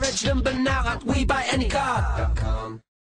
Courage and Banarat, we buy any car.